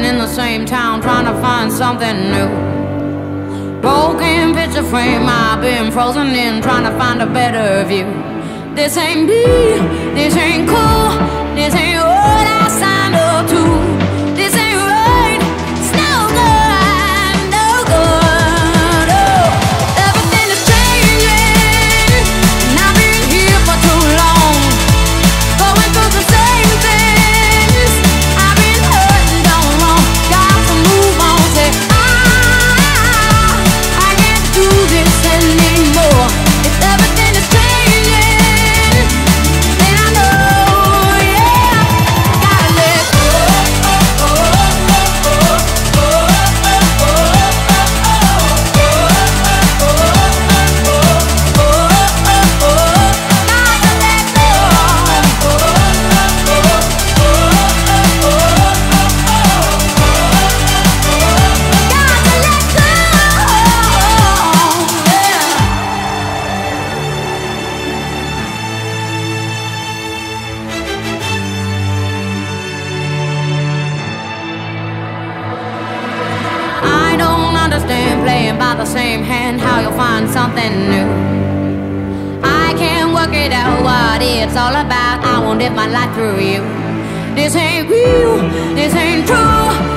in the same town, trying to find something new. Broken picture frame, I've been frozen in, trying to find a better view. This ain't me, this ain't cool, don't playing by the same hand, how you'll find something new. I can't work it out what it's all about. I won't live my life through you. This ain't real, this ain't true,